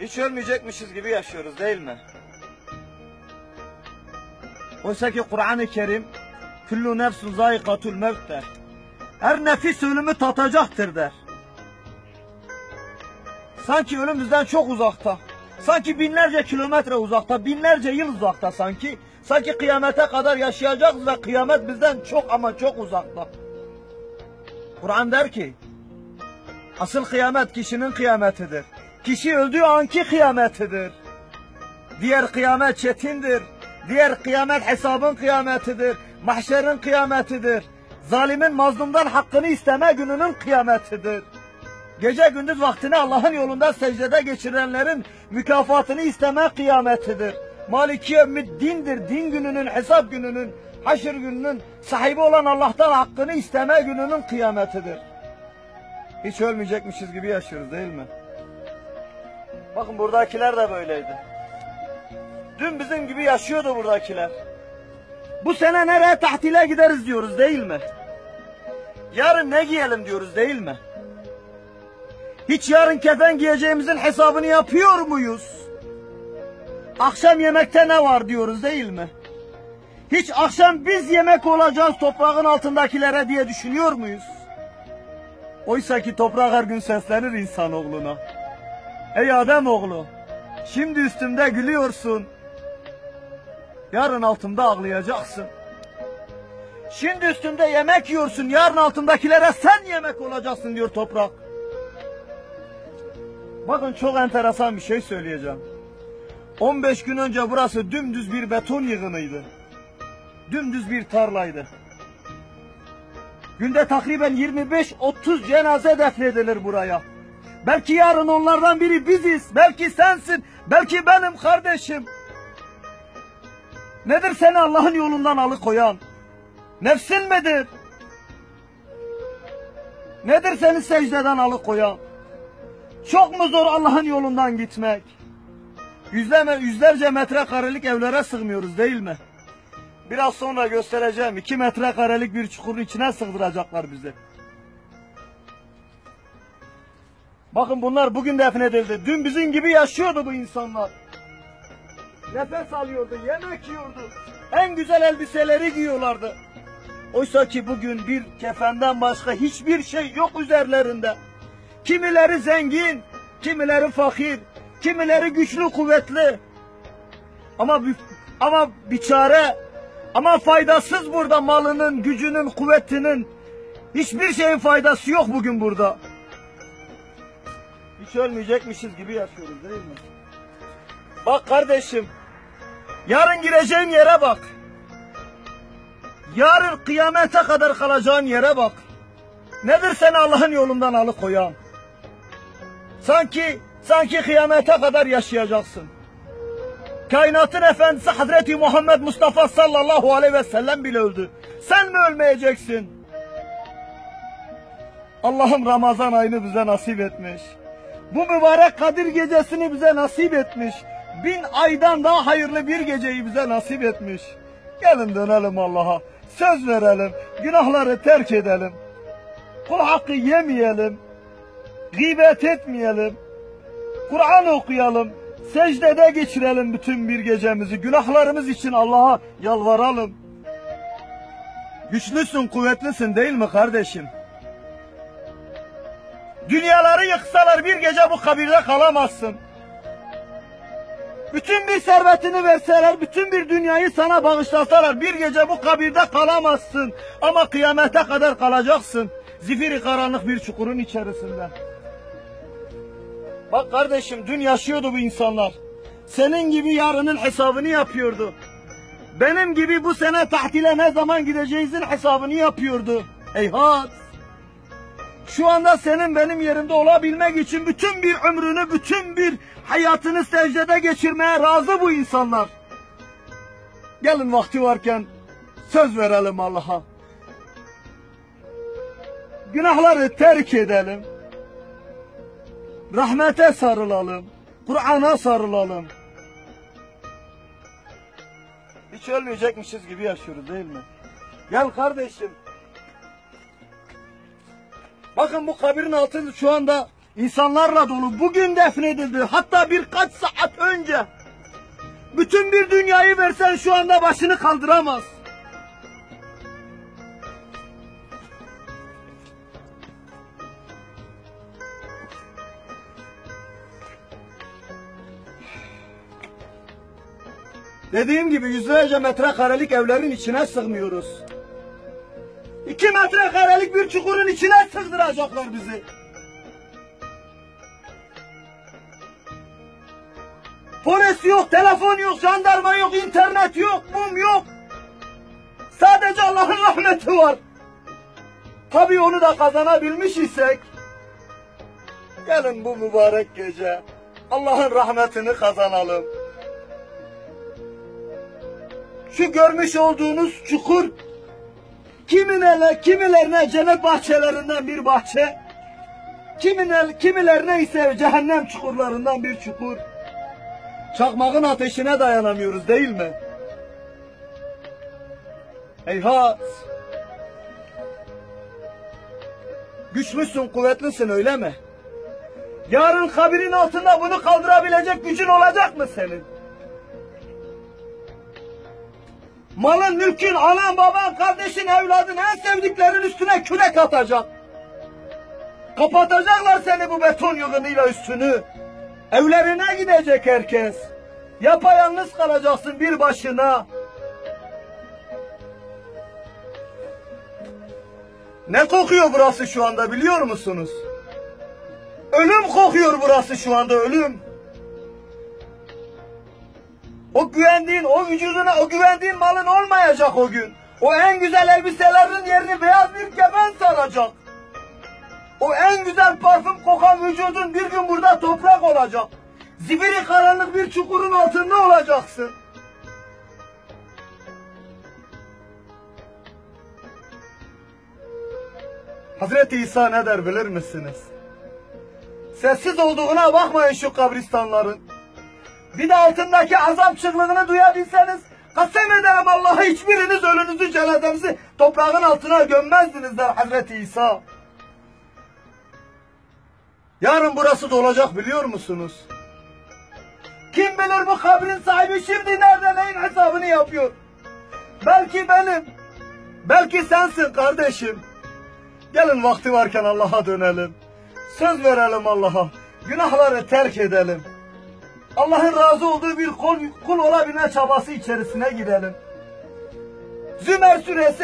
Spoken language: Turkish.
Hiç ölmeyecekmişiz gibi yaşıyoruz değil mi? Oysa ki Kur'an-ı Kerim Kullu nefsun zayikatul mevt der. Her nefis ölümü tatacaktır der. Sanki ölümümüzden çok uzakta. Sanki binlerce kilometre uzakta, binlerce yıl uzakta sanki. Sanki kıyamete kadar yaşayacağız ve kıyamet bizden çok ama çok uzakta. Kur'an der ki, asıl kıyamet kişinin kıyametidir. Kişi öldüğü anki kıyametidir. Diğer kıyamet çetindir. Diğer kıyamet hesabın kıyametidir. Mahşerin kıyametidir. Zalimin mazlumdan hakkını isteme gününün kıyametidir. Gece gündüz vaktini Allah'ın yolunda secdede geçirenlerin mükafatını isteme kıyametidir. Maliki dindir. Din gününün, hesap gününün, haşr gününün sahibi olan Allah'tan hakkını isteme gününün kıyametidir. Hiç ölmeyecekmişiz gibi yaşıyoruz değil mi? Bakın buradakiler de böyleydi. Dün bizim gibi yaşıyordu buradakiler. Bu sene nereye tahtile gideriz diyoruz değil mi? Yarın ne giyelim diyoruz değil mi? Hiç yarın kefen giyeceğimizin hesabını yapıyor muyuz? Akşam yemekte ne var diyoruz değil mi? Hiç akşam biz yemek olacağız toprağın altındakilere diye düşünüyor muyuz? Oysa ki toprak her gün seslenir insanoğluna. Ey Adem oğlu, şimdi üstümde gülüyorsun. Yarın altımda ağlayacaksın. Şimdi üstümde yemek yiyorsun, yarın altındakilere sen yemek olacaksın diyor toprak. Bakın çok enteresan bir şey söyleyeceğim. 15 gün önce burası dümdüz bir beton yığınıydı. Dümdüz bir tarlaydı. Günde takriben 25-30 cenaze defnedilir buraya. Belki yarın onlardan biri biziz. Belki sensin. Belki benim kardeşim. Nedir seni Allah'ın yolundan alıkoyan? Nefsin midir? Nedir seni secdeden alıkoyan? Çok mu zor Allah'ın yolundan gitmek? Yüzleme, yüzlerce metrekarelik evlere sığmıyoruz değil mi? Biraz sonra göstereceğim. iki metrekarelik bir çukurun içine sığdıracaklar bizi. Bakın bunlar bugün defnedildi. Dün bizim gibi yaşıyordu bu insanlar. Nefes alıyordu, yemek yiyordu. En güzel elbiseleri giyiyorlardı. Oysa ki bugün bir kefenden başka hiçbir şey yok üzerlerinde. Kimileri zengin, kimileri fakir, kimileri güçlü kuvvetli. Ama ama biçare, ama faydasız burada malının, gücünün, kuvvetinin. Hiçbir şeyin faydası yok bugün burada. Hiç ölmeyecekmişiz gibi yaşıyoruz değil mi? Bak kardeşim, yarın gireceğin yere bak. Yarın kıyamete kadar kalacağın yere bak. Nedir seni Allah'ın yolundan alıkoyan? Sanki, sanki kıyamete kadar yaşayacaksın. Kainatın efendisi Hazreti Muhammed Mustafa sallallahu aleyhi ve sellem bile öldü. Sen mi ölmeyeceksin? Allah'ım Ramazan ayını bize nasip etmiş. Bu mübarek Kadir gecesini bize nasip etmiş. Bin aydan daha hayırlı bir geceyi bize nasip etmiş. Gelin dönelim Allah'a. Söz verelim. Günahları terk edelim. Kul hakkı yemeyelim. Gıybet etmeyelim. Kur'an okuyalım. Secdede geçirelim bütün bir gecemizi. Günahlarımız için Allah'a yalvaralım. Güçlüsün, kuvvetlisin değil mi kardeşim? Dünyaları yıksalar bir gece bu kabirde kalamazsın. Bütün bir servetini verseler, bütün bir dünyayı sana bağışlasalar bir gece bu kabirde kalamazsın. Ama kıyamete kadar kalacaksın. Zifiri karanlık bir çukurun içerisinde. Bak kardeşim dün yaşıyordu bu insanlar. Senin gibi yarının hesabını yapıyordu. Benim gibi bu sene tahtile ne zaman gideceğizin hesabını yapıyordu. Heyhat. Şu anda senin benim yerimde olabilmek için bütün bir ömrünü, bütün bir hayatını secdede geçirmeye razı bu insanlar. Gelin vakti varken söz verelim Allah'a. Günahları terk edelim. Rahmete sarılalım. Kur'an'a sarılalım. Hiç ölmeyecekmişiz gibi yaşıyoruz değil mi? Gel kardeşim. Bakın bu kabirin altı şu anda İnsanlarla dolu. Bugün defnedildi. Hatta birkaç saat önce. Bütün bir dünyayı versen şu anda başını kaldıramaz. Dediğim gibi yüzlerce metrekarelik evlerin içine sığmıyoruz. İki metrekarelik bir çukurun içine sığdıracaklar bizi. Polis yok, telefon yok, jandarma yok, internet yok, mum yok. Sadece Allah'ın rahmeti var. Tabii onu da kazanabilmiş isek. Gelin bu mübarek gece Allah'ın rahmetini kazanalım. Şu görmüş olduğunuz çukur kimine, kimilerine cennet bahçelerinden bir bahçe, kimine, kimilerine ise cehennem çukurlarından bir çukur. Çakmağın ateşine dayanamıyoruz değil mi? Heyhat! Güçlüsün, kuvvetlisin öyle mi? Yarın kabirin altında bunu kaldırabilecek gücün olacak mı senin? Malın, mülkün, anan, baban, kardeşin, evladın, en sevdiklerin üstüne kürek atacak. Kapatacaklar seni bu beton yığınıyla üstünü. Evlerine gidecek herkes. Yapayalnız kalacaksın bir başına. Ne kokuyor burası şu anda biliyor musunuz? Ölüm kokuyor burası şu anda ölüm. O güvendiğin, o vücuduna, o güvendiğin malın olmayacak o gün. O en güzel elbiselerin yerini beyaz bir kefen saracak. O en güzel parfüm kokan vücudun bir gün burada toprak olacak. Zibiri karanlık bir çukurun altında olacaksın. Hazreti İsa ne der bilir misiniz? Sessiz olduğuna bakmayın şu kabristanların. Bir de altındaki azap çığlığını duyabilseniz kasem ederim Allah'a hiçbiriniz ölünüzü cenazenizi toprağın altına gömmezdiniz der Hazreti İsa. Yarın burası dolacak biliyor musunuz? Kim bilir bu kabrin sahibi şimdi nerede neyin hesabını yapıyor? Belki benim. Belki sensin kardeşim. Gelin vakti varken Allah'a dönelim. Söz verelim Allah'a. Günahları terk edelim. Allah'ın razı olduğu bir kul, kul olabilme çabası içerisine gidelim. Zümer suresi